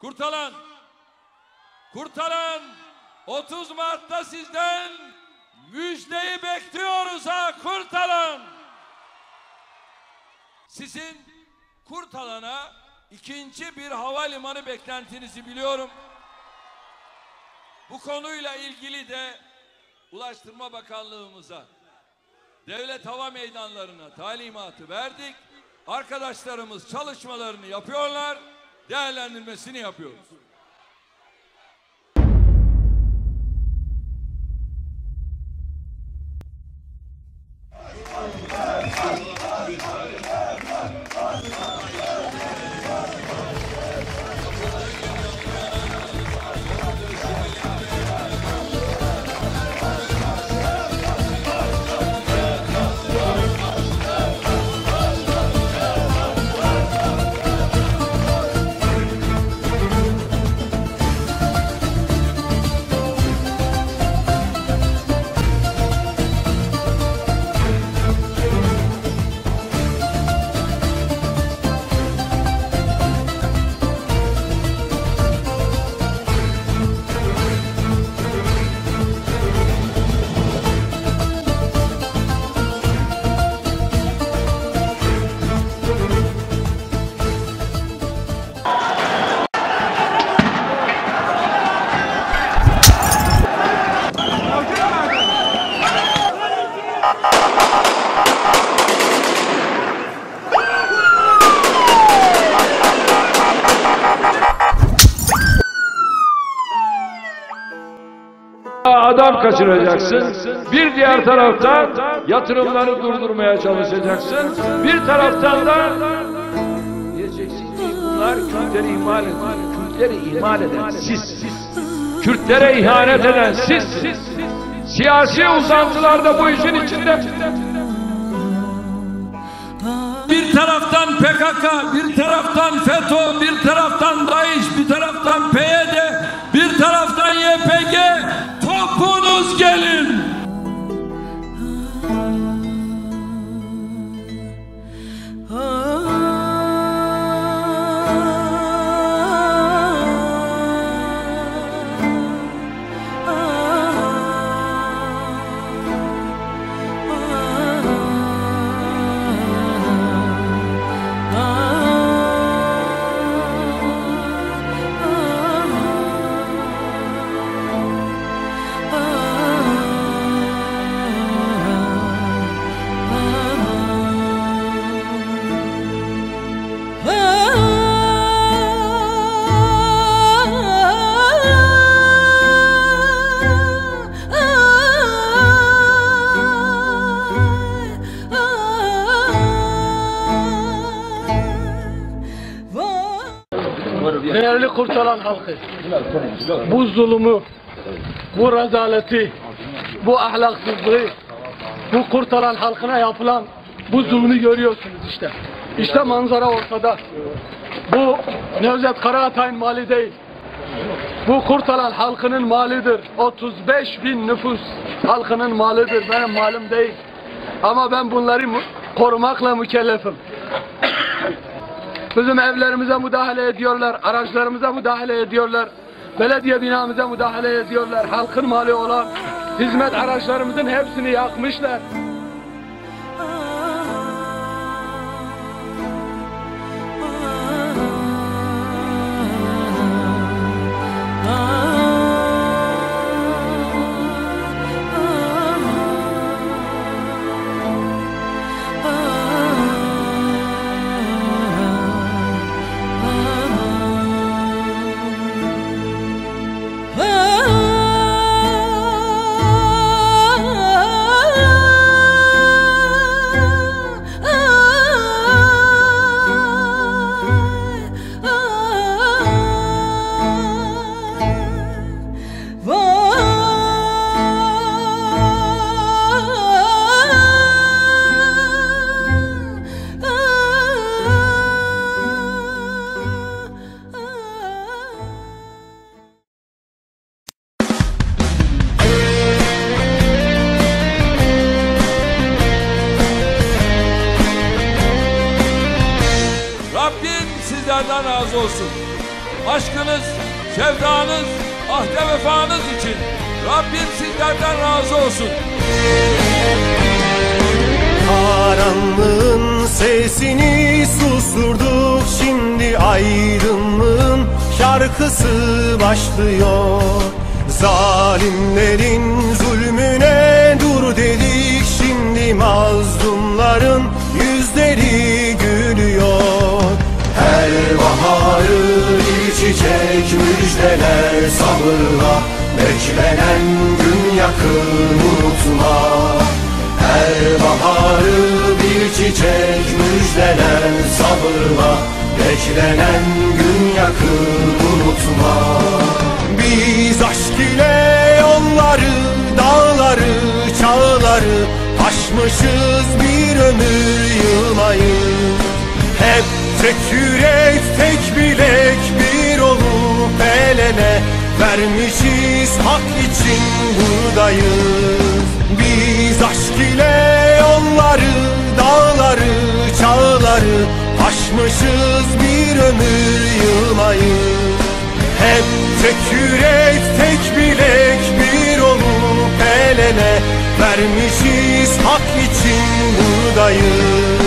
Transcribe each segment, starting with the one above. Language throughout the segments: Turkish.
Kurtalan. Kurtalan. 30 Mart'ta sizden müjdeyi bekliyoruz ha Kurtalan. Sizin Kurtalan'a ikinci bir havalimanı beklentinizi biliyorum. Bu konuyla ilgili de Ulaştırma Bakanlığımıza devlet hava meydanlarına talimatı verdik. Arkadaşlarımız çalışmalarını yapıyorlar. Değerlendirmesini yapıyoruz. Adam kaçıracaksın. Bir diğer taraftan yatırımları durdurmaya çalışacaksın. Bir taraftan da diyeceksin ki bunlar Kürtleri ihmal eden, Kürtleri ihmal eden siz. Kürtlere ihanet eden siz. Siyasi uzantılarda bu işin içinde Bir taraftan PKK, bir taraftan FETÖ, bir taraftan DAEŞ, bir taraftan PYD, bir taraftan YPG. Topunuz gelin. Kurtaran halkı, bu zulmü, bu rezaleti, bu ahlaksızlığı, bu kurtaran halkına yapılan bu zulmü görüyorsunuz işte. İşte manzara ortada. Bu Nevzat Karaatay'ın mali değil. Bu kurtaran halkının malidir. 35 bin nüfus halkının malıdır. Benim malım değil. Ama ben bunları korumakla mükellefim. Bizim evlerimize müdahale ediyorlar, araçlarımıza müdahale ediyorlar, belediye binamıza müdahale ediyorlar. Halkın mali olan hizmet araçlarımızın hepsini yakmışlar. Rabbim sizlerden razı olsun. aşkınız, sevdanız, ahde vefanız için Rabbim sizlerden razı olsun. Karanlığın sesini susturduk şimdi aydınlığın şarkısı başlıyor Zalimlerin zulmüne dur dedik şimdi mazlumların yüzleri çiçek müjdeler sabırla Beklenen gün yakın unutma. Her baharı bir çiçek müjdeler sabırla Beklenen gün yakın unutma. Biz aşk ile yolları, dağları, çağları Aşmışız bir ömür yılmayı. Hep tek yürek, tek bilek bir el Vermişiz hak için buradayız. Biz aşk ile yolları, dağları, çağları Aşmışız bir ömür yılmayı. Hep tek yürek, tek bilek bir olup el ele Vermişiz hak için buradayız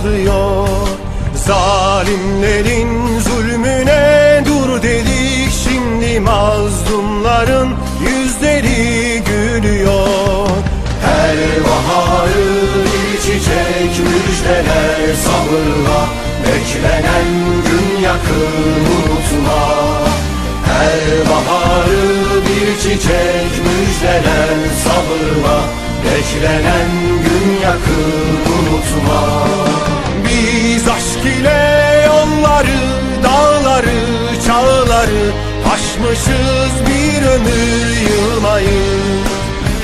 başlıyor. Zalimlerin zulmüne dur dedik şimdi mazlumların yüzleri gülüyor. Her baharı bir çiçek müjdeler sabırla Beklenen gün yakın unutma. Her baharı bir çiçek müjdeler sabırla Beklenen gün yakın unutma Biz aşk ile yolları, dağları, çağları Aşmışız bir ömür yılmayı.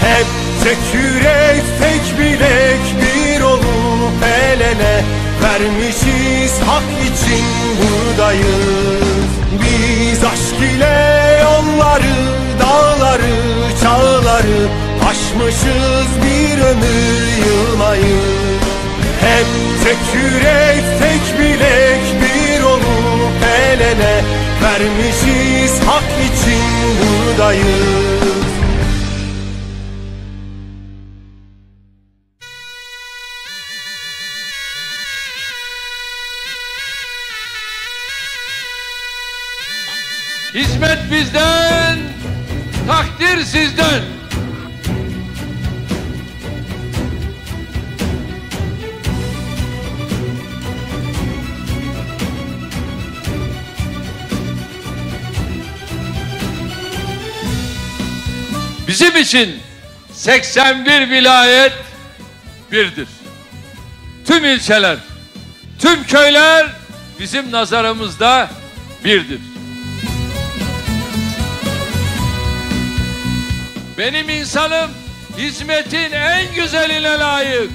Hep tek yürek, tek bilek bir olup el ele Vermişiz hak için buradayız Biz aşk ile yolları, dağları, çağları Aşmışız bir ömür yılmayı Hep tek yürek, tek bilek bir olup el ele Vermişiz hak için buradayız Hizmet bizden, takdir sizden. Bizim için 81 vilayet birdir. Tüm ilçeler, tüm köyler bizim nazarımızda birdir. Benim insanım hizmetin en güzeline layık.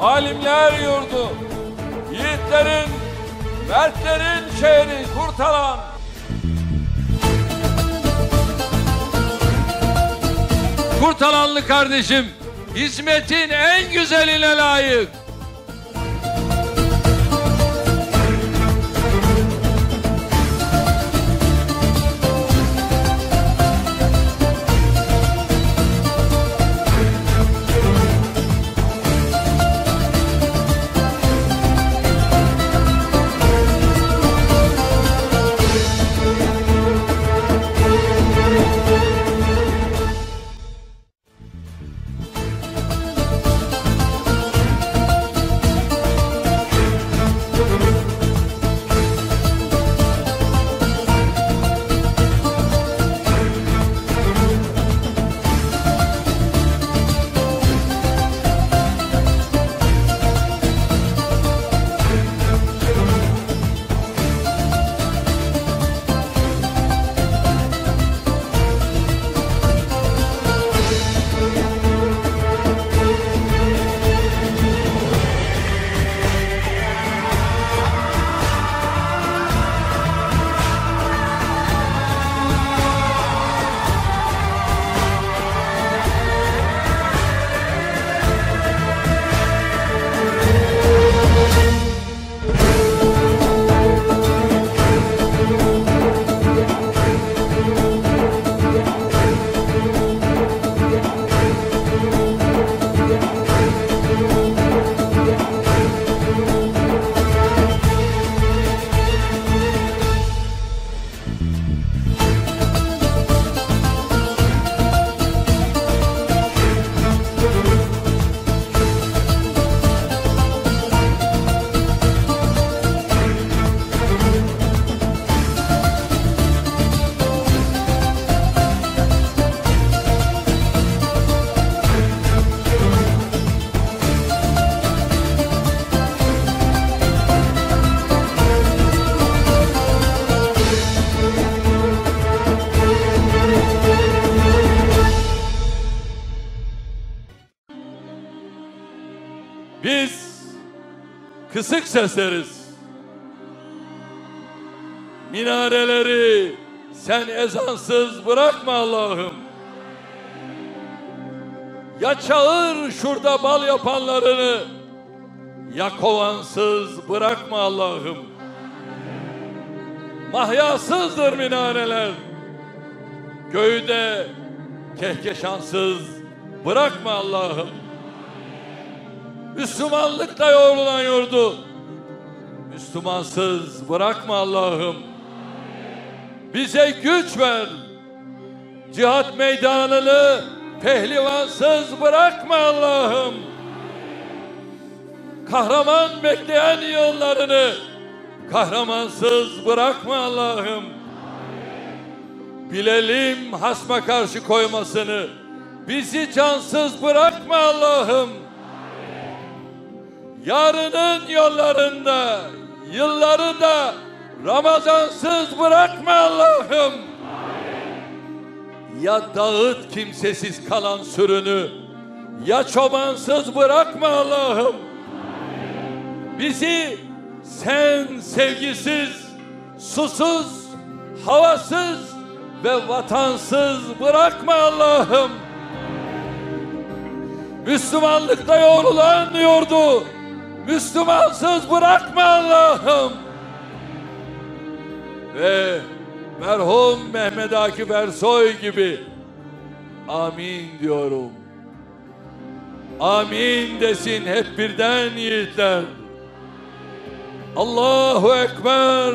Alimler yurdu, yiğitlerin, mertlerin şehri Kurtalan. Kurtalanlı kardeşim, hizmetin en güzeline layık. Biz kısık sesleriz. Minareleri sen ezansız bırakma Allah'ım. Ya çağır şurada bal yapanlarını ya kovansız bırakma Allah'ım. Mahyasızdır minareler. Köyde kehkeşansız bırakma Allah'ım. Müslümanlıkla yoğrulan yurdu. Müslümansız bırakma Allah'ım. Bize güç ver. Cihat meydanını pehlivansız bırakma Allah'ım. Kahraman bekleyen yollarını kahramansız bırakma Allah'ım. Bilelim hasma karşı koymasını. Bizi cansız bırakma Allah'ım. Yarının yollarında, yılları da Ramazansız bırakma Allah'ım. Ya dağıt kimsesiz kalan sürünü, ya çobansız bırakma Allah'ım. Bizi sen sevgisiz, susuz, havasız ve vatansız bırakma Allah'ım. Müslümanlıkta yoğrulan yurdu, Müslümansız bırakma Allah'ım. Ve merhum Mehmet Akif Ersoy gibi amin diyorum. Amin desin hep birden yiğitler. Allahu Ekber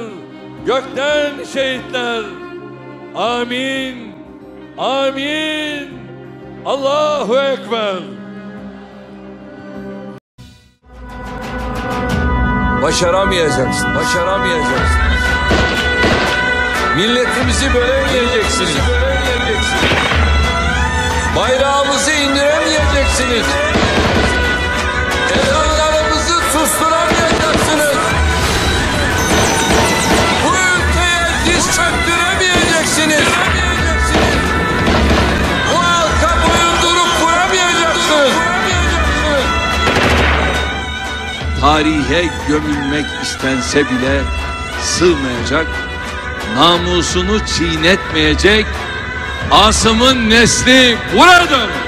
gökten şehitler. Amin. Amin. Allahu Ekber. Başaramayacaksın, başaramayacaksın. Milletimizi bölemeyeceksiniz. Bayrağımızı indiremeyeceksiniz. Ezanlarımızı tarihe gömülmek istense bile sığmayacak, namusunu çiğnetmeyecek Asım'ın nesli burada.